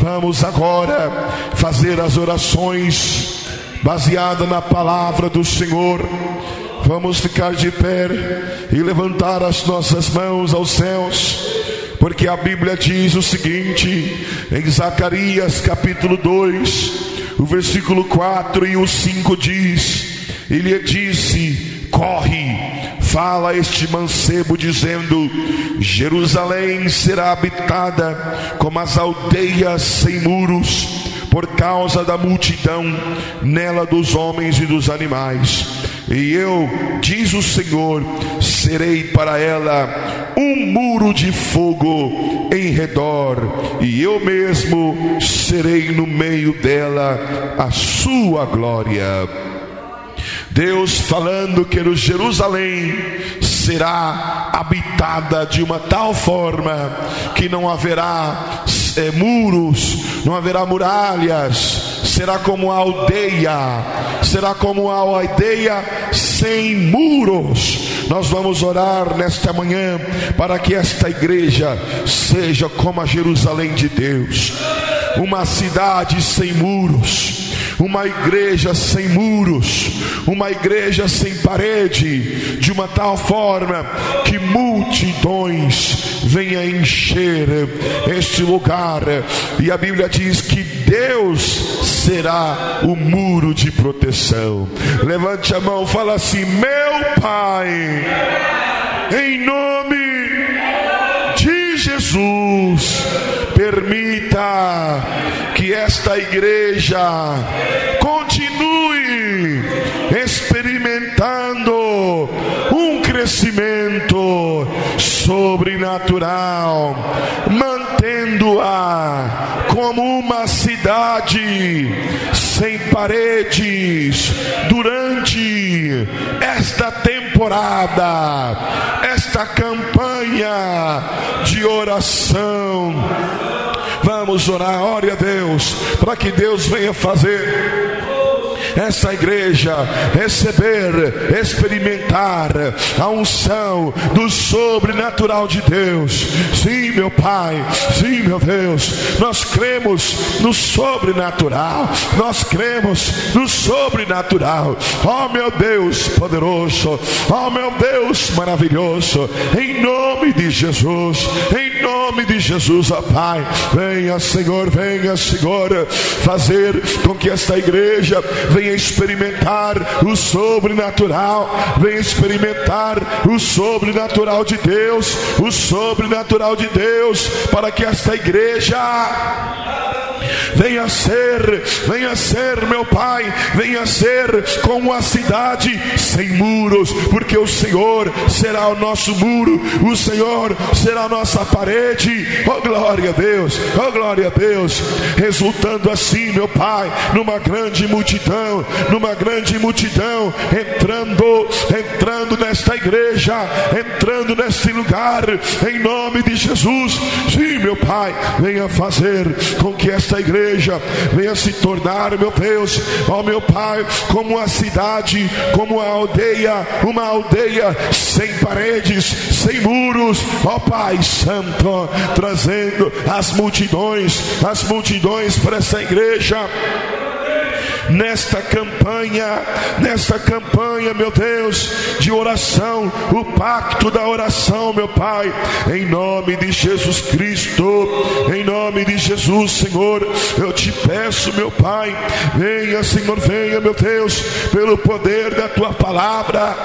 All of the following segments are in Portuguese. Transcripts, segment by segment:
Vamos agora fazer as orações baseadas na palavra do Senhor. Vamos ficar de pé e levantar as nossas mãos aos céus, porque a Bíblia diz o seguinte, em Zacarias capítulo 2, o versículo 4 e o 5 diz: Ele disse: Corre, fala este mancebo, dizendo: Jerusalém será habitada como as aldeias sem muros, por causa da multidão nela dos homens e dos animais. E eu, diz o Senhor, serei para ela um muro de fogo em redor, e eu mesmo serei no meio dela a sua glória. Deus falando que no Jerusalém será habitada de uma tal forma que não haverá é, muros, não haverá muralhas, será como a aldeia, será como a aldeia sem muros. Nós vamos orar nesta manhã para que esta igreja seja como a Jerusalém de Deus, uma cidade sem muros uma igreja sem muros, uma igreja sem parede, de uma tal forma que multidões venham encher este lugar. E a Bíblia diz que Deus será o muro de proteção. Levante a mão, fala assim: Meu Pai, em nome de Jesus, permita que esta igreja sobrenatural, mantendo-a como uma cidade sem paredes durante esta temporada, esta campanha de oração. Vamos orar, ore a Deus, para que Deus venha fazer essa igreja receber, experimentar a unção do sobrenatural de Deus. Sim, meu Pai, sim, meu Deus, nós cremos no sobrenatural, nós cremos no sobrenatural. Oh, meu Deus poderoso, oh, meu Deus maravilhoso, em nome de Jesus, em nome de Jesus, ó oh, Pai, venha, Senhor, venha, Senhor, fazer com que esta igreja venha experimentar o sobrenatural, venha experimentar o sobrenatural de Deus, o sobrenatural de Deus, para que esta igreja venha ser, venha ser, meu Pai, venha ser como a cidade sem muros, porque o Senhor será o nosso muro, o Senhor será a nossa parede. Oh glória a Deus, oh glória a Deus, resultando assim, meu Pai, numa grande multidão, numa grande multidão entrando, entrando nesta igreja, entrando neste lugar, em nome de Jesus. Sim, meu Pai, venha fazer com que esta igreja venha se tornar, meu Deus, ó meu Pai, como uma cidade, como uma aldeia, uma aldeia sem paredes, sem muros, ó Pai Santo, trazendo as multidões, as multidões para essa igreja nesta campanha, nesta campanha, meu Deus, de oração, o pacto da oração, meu Pai, em nome de Jesus Cristo, em nome de Jesus, Senhor, eu te peço, meu Pai, venha, Senhor, venha, meu Deus, pelo poder da tua palavra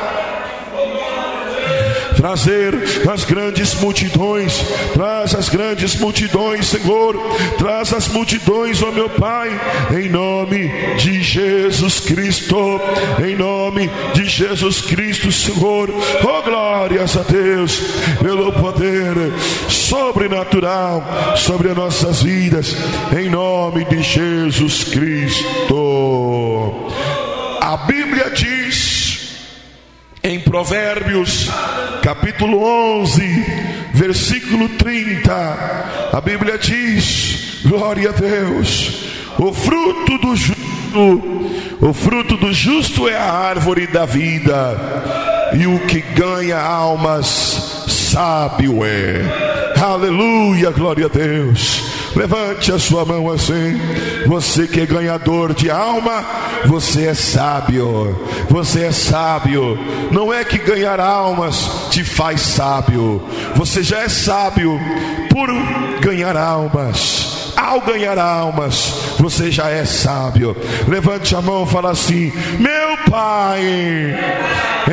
trazer as grandes multidões, traz as grandes multidões, Senhor, traz as multidões, ó meu Pai, em nome de Jesus Cristo, em nome de Jesus Cristo, Senhor, oh glórias a Deus, pelo poder sobrenatural sobre as nossas vidas, em nome de Jesus Cristo. A Bíblia diz em Provérbios, capítulo 11, versículo 30, a Bíblia diz: Glória a Deus, o fruto do justo, o fruto do justo é a árvore da vida, e o que ganha almas, sábio é. Aleluia, glória a Deus. Levante a sua mão assim. Você que é ganhador de alma, você é sábio. Você é sábio. Não é que ganhar almas te faz sábio. Você já é sábio por ganhar almas. Ao ganhar almas, você já é sábio. Levante a mão e fala assim: Meu Pai,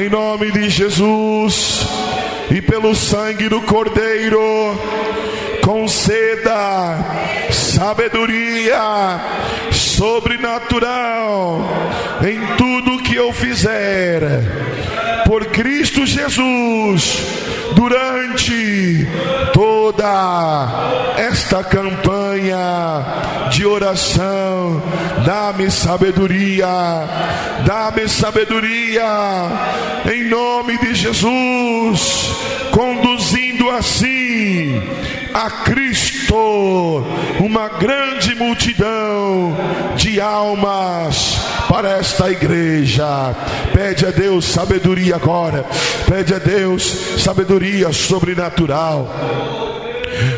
em nome de Jesus e pelo sangue do Cordeiro conceda sabedoria sobrenatural em tudo que eu fizer, por Cristo Jesus, durante toda esta campanha de oração, dá-me sabedoria, dá-me sabedoria, em nome de Jesus, conduzindo assim a Cristo uma grande multidão de almas para esta igreja. Pede a Deus sabedoria agora. Pede a Deus sabedoria sobrenatural.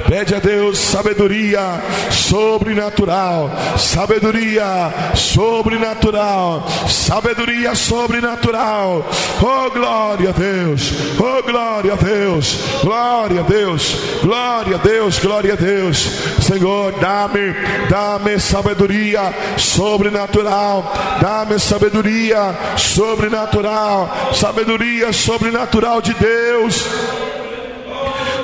Pede a Deus sabedoria sobrenatural, sabedoria sobrenatural, sabedoria sobrenatural. Oh glória a Deus, oh glória a Deus, glória a Deus, glória a Deus, glória a Deus. Senhor, dá-me, dá-me sabedoria sobrenatural, dá-me sabedoria sobrenatural, sabedoria sobrenatural de Deus.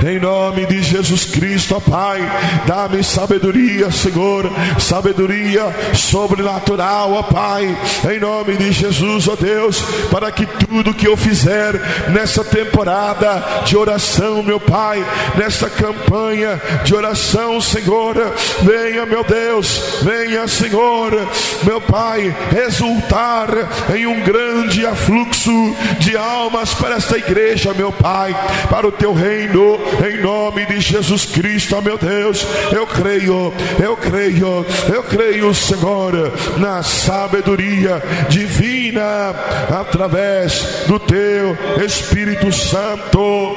Em nome de Jesus Cristo, ó Pai, dá-me sabedoria, Senhor, sabedoria sobrenatural, ó Pai. Em nome de Jesus, ó Deus, para que tudo que eu fizer nessa temporada de oração, meu Pai, nesta campanha de oração, Senhor, venha, meu Deus, venha, Senhor, meu Pai, resultar em um grande afluxo de almas para esta igreja, meu Pai, para o teu reino em nome de Jesus Cristo, meu Deus, eu creio, eu creio, eu creio, Senhor, na sabedoria divina através do teu Espírito Santo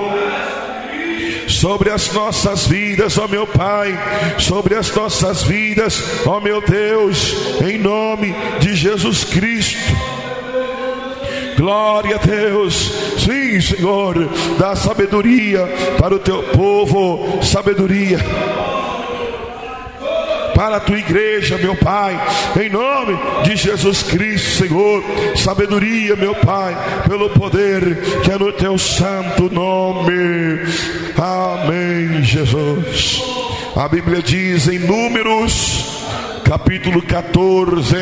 sobre as nossas vidas, ó meu Pai, sobre as nossas vidas, ó meu Deus, em nome de Jesus Cristo. Glória a Deus. Sim, Senhor, dá sabedoria para o teu povo, sabedoria para a tua igreja, meu Pai, em nome de Jesus Cristo, Senhor, sabedoria, meu Pai, pelo poder que é no teu santo nome. Amém, Jesus. A Bíblia diz em Números capítulo 14,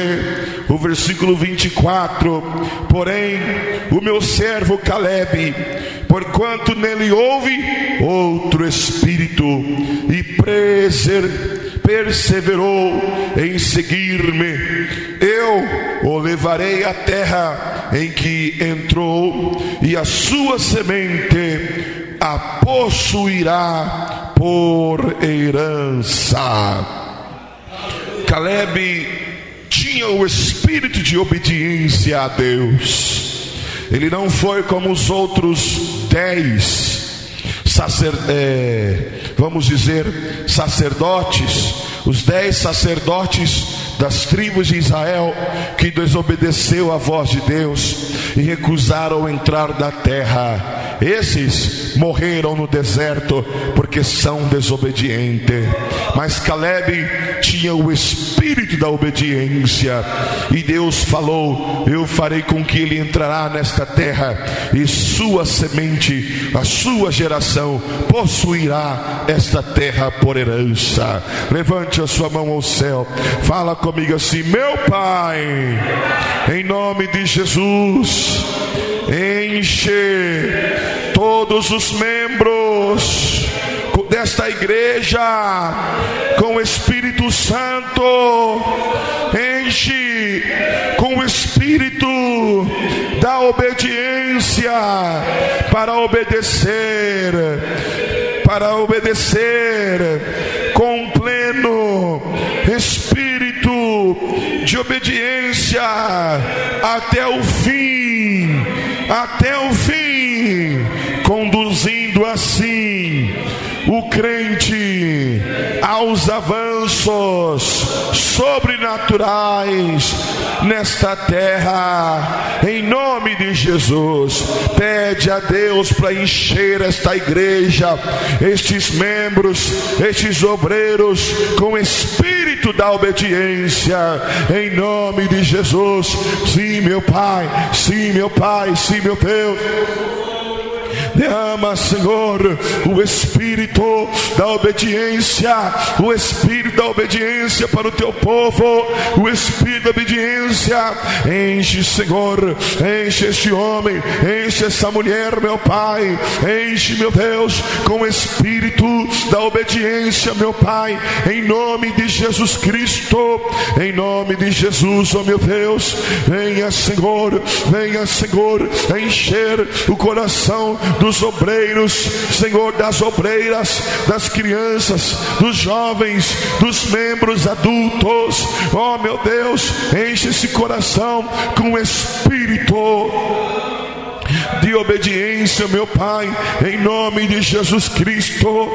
o versículo 24. Porém, o meu servo Caleb, porquanto nele houve outro espírito, e perseverou em seguir-me, eu o levarei à terra em que entrou, e a sua semente a possuirá por herança. Caleb tinha o espírito de obediência a Deus. Ele não foi como os outros dez, sacer, é, vamos dizer, sacerdotes, os dez sacerdotes das tribos de Israel que desobedeceu a voz de Deus e recusaram entrar na terra esses morreram no deserto porque são desobedientes. Mas Caleb tinha o espírito da obediência. E Deus falou: Eu farei com que ele entrará nesta terra, e sua semente, a sua geração, possuirá esta terra por herança. Levante a sua mão ao céu, fala comigo assim: Meu Pai, em nome de Jesus, enche todos os membros desta igreja com o Espírito Santo, enche com o Espírito da obediência, para obedecer, para obedecer com pleno espírito de obediência até o fim, até o fim, conduzindo assim o crente aos avanços sobrenaturais nesta terra, em nome de Jesus. Pede a Deus para encher esta igreja, estes membros, estes obreiros, com espírito da obediência, em nome de Jesus. Sim, meu Pai, sim, meu Pai, sim, meu Deus. Derrama, Senhor, o espírito da obediência, o espírito da obediência para o teu povo, o espírito da obediência. Enche, Senhor, enche este homem, enche essa mulher, meu Pai, enche, meu Deus, com o espírito da obediência, meu Pai, em nome de Jesus Cristo, em nome de Jesus, oh meu Deus, venha, Senhor, venha, Senhor, encher o coração dos obreiros, Senhor, das obreiras, das crianças, dos jovens, dos membros adultos. Oh, meu Deus, enche esse coração com espírito de obediência, meu Pai, em nome de Jesus Cristo.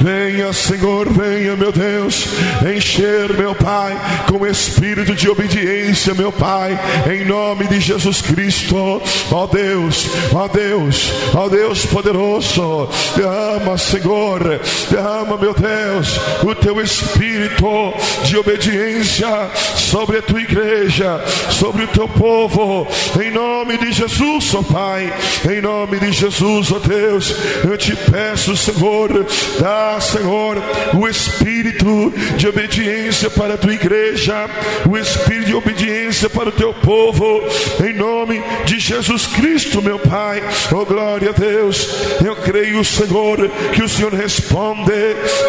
Venha, Senhor, venha, meu Deus, encher, meu Pai, com espírito de obediência, meu Pai, em nome de Jesus Cristo. Ó Deus, ó Deus, ó Deus poderoso, derrama, Senhor, derrama, meu Deus, o teu espírito de obediência sobre a tua igreja, sobre o teu povo, em nome de Jesus, ó Pai, em nome de Jesus, ó Deus, eu te peço, Senhor, dá, Senhor, o espírito de obediência para a tua igreja, o espírito de obediência para o teu povo, em nome de Jesus Cristo, meu Pai. Oh, glória a Deus. Eu creio, Senhor, que o Senhor responde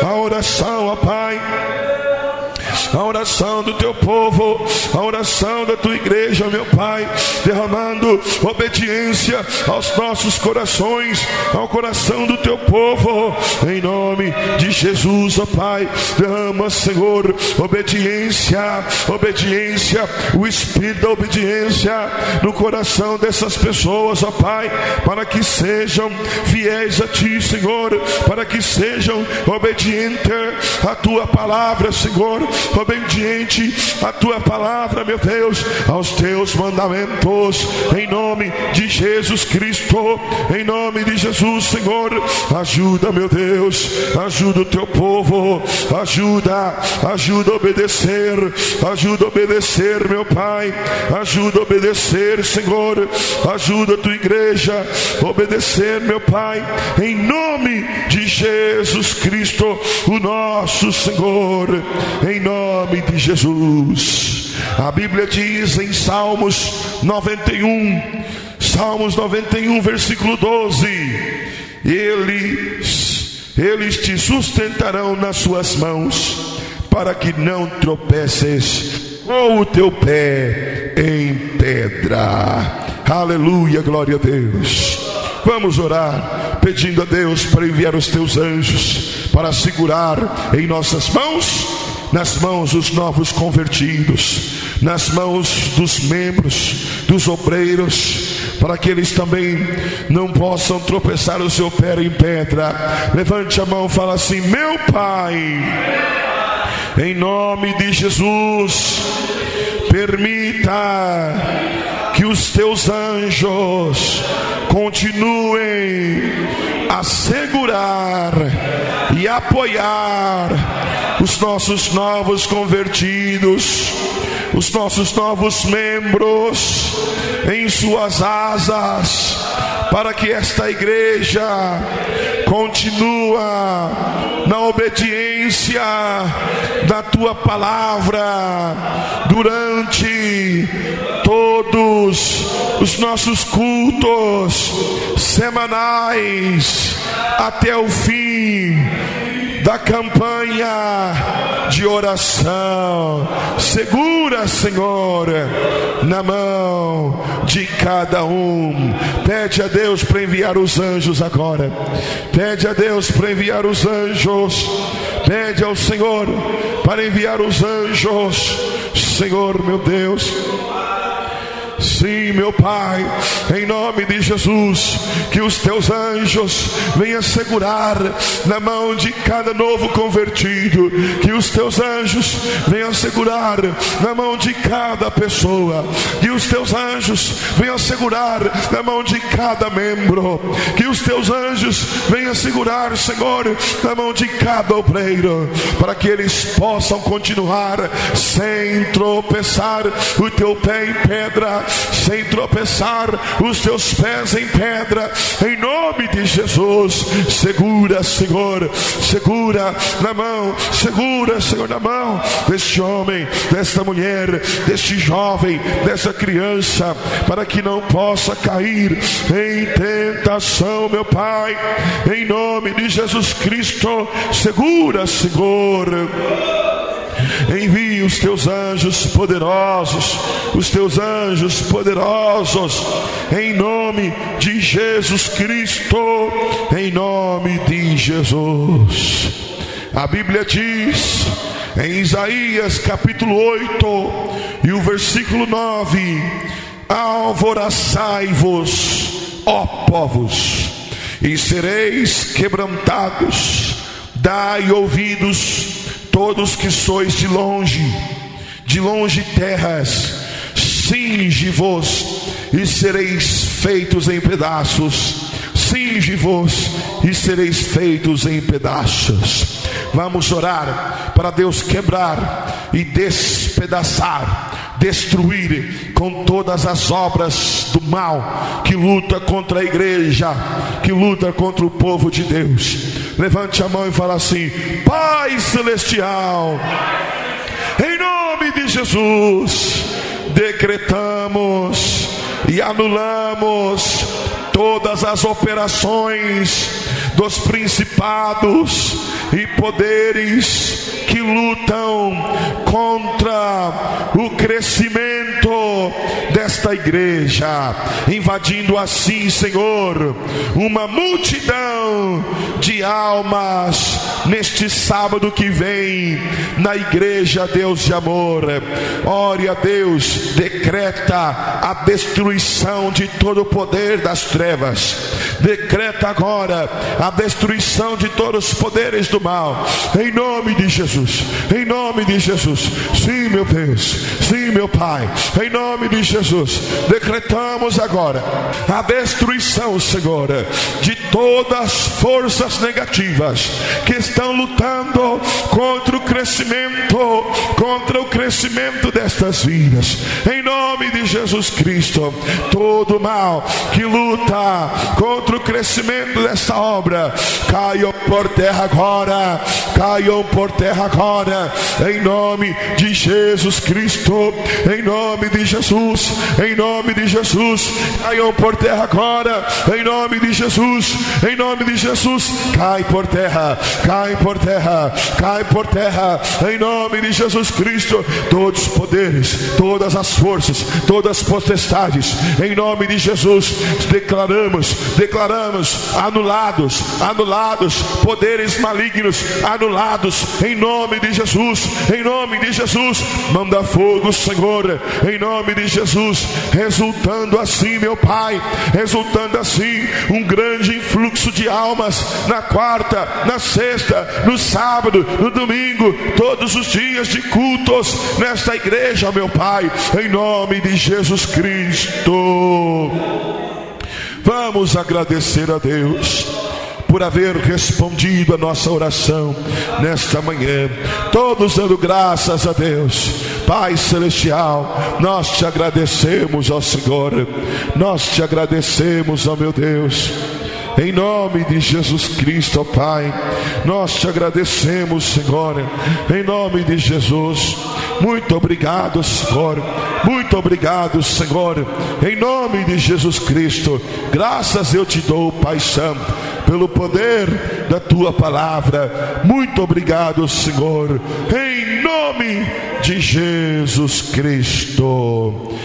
a oração, ó Pai a oração do teu povo, a oração da tua igreja, meu Pai, derramando obediência aos nossos corações, ao coração do teu povo, em nome de Jesus, ó Pai, derrama, Senhor, obediência, obediência, o espírito da obediência no coração dessas pessoas, ó Pai, para que sejam fiéis a Ti, Senhor, para que sejam obedientes à Tua palavra, Senhor, obediente à tua palavra, meu Deus, aos teus mandamentos, em nome de Jesus Cristo, em nome de Jesus, Senhor, ajuda, meu Deus, ajuda o teu povo, ajuda, ajuda a obedecer, ajuda a obedecer, meu Pai, ajuda a obedecer, Senhor, ajuda a tua igreja, obedecer, meu Pai, em nome de Jesus Cristo, o nosso Senhor, em nome nome de Jesus. A Bíblia diz em Salmos 91, Salmos 91, versículo 12: Eles, eles te sustentarão nas suas mãos, para que não tropeces com o teu pé em pedra. Aleluia, glória a Deus. Vamos orar, pedindo a Deus para enviar os teus anjos para segurar em nossas mãos nas mãos dos novos convertidos, nas mãos dos membros, dos obreiros, para que eles também não possam tropeçar o seu pé em pedra. Levante a mão e fala assim: Meu Pai, em nome de Jesus, permita que os teus anjos continuem a segurar e apoiar os nossos novos convertidos, os nossos novos membros em suas asas, para que esta igreja continua na obediência da tua palavra durante todos os nossos cultos semanais até o fim da campanha de oração. Segura, Senhor, na mão de cada um. Pede a Deus para enviar os anjos agora. Pede a Deus para enviar os anjos. Pede ao Senhor para enviar os anjos. Senhor, meu Deus. Sim, meu Pai, em nome de Jesus, que os teus anjos venham segurar na mão de cada novo convertido, que os teus anjos venham segurar na mão de cada pessoa, que os teus anjos venham segurar na mão de cada membro, que os teus anjos venham segurar, Senhor, na mão de cada obreiro, para que eles possam continuar sem tropeçar o teu pé em pedra sem tropeçar os teus pés em pedra, em nome de Jesus. Segura, Senhor, segura na mão, segura, Senhor, na mão deste homem, desta mulher, deste jovem, dessa criança, para que não possa cair em tentação, meu Pai, em nome de Jesus Cristo. Segura, Senhor. Envie os teus anjos poderosos, os teus anjos poderosos, em nome de Jesus Cristo, em nome de Jesus. A Bíblia diz em Isaías capítulo 8 e o versículo 9: Alvoraçai-vos, ó povos, e sereis quebrantados, dai ouvidos todos que sois de longe, de longe terras, cinge-vos e sereis feitos em pedaços. Cinge-vos e sereis feitos em pedaços. Vamos orar para Deus quebrar e despedaçar, destruir com todas as obras do mal que luta contra a igreja, que luta contra o povo de Deus. Levante a mão e fala assim: Pai Celestial, em nome de Jesus, decretamos e anulamos todas as operações dos principados e poderes que lutam contra o crescimento desta igreja, invadindo assim, Senhor, uma multidão de almas neste sábado que vem na igreja Deus de amor. Ore a Deus, decreta a destruição de todo o poder das trevas. Decreta agora a destruição de todos os poderes do mal. Em nome de Jesus. Em nome de Jesus. Sim, meu Deus. Sim, meu Pai. Em nome de Jesus. Decretamos agora a destruição, Senhor, de todas as forças negativas que estão lutando contra o crescimento, contra o crescimento destas vidas. Em nome de Jesus Cristo, todo mal que luta contra o crescimento desta obra, caiam por terra agora, caiam por terra agora, em nome de Jesus Cristo, em nome de Jesus, em nome de Jesus, caiam por terra agora, em nome de Jesus, em nome de Jesus, cai por terra, cai por terra, cai por terra, em nome de Jesus Cristo, todos os poderes, todas as forças, todas as potestades, em nome de Jesus, declaramos, declaramos, anulados, anulados, poderes malignos, anulados, em nome de Jesus, em nome de Jesus, manda fogo, Senhor, em nome de Jesus, resultando assim, meu Pai, resultando assim, um grande influxo de almas na quarta, na sexta, no sábado, no domingo, todos os dias de cultos nesta igreja, meu Pai, em nome de Jesus Cristo. Vamos agradecer a Deus por haver respondido a nossa oração nesta manhã. Todos dando graças a Deus. Pai Celestial, nós te agradecemos ao Senhor, nós te agradecemos ao meu Deus. Em nome de Jesus Cristo, ó Pai, nós te agradecemos, Senhor, em nome de Jesus. Muito obrigado, Senhor. Muito obrigado, Senhor. Em nome de Jesus Cristo. Graças eu te dou, Pai Santo pelo poder da tua palavra. Muito obrigado, Senhor, em nome de Jesus Cristo.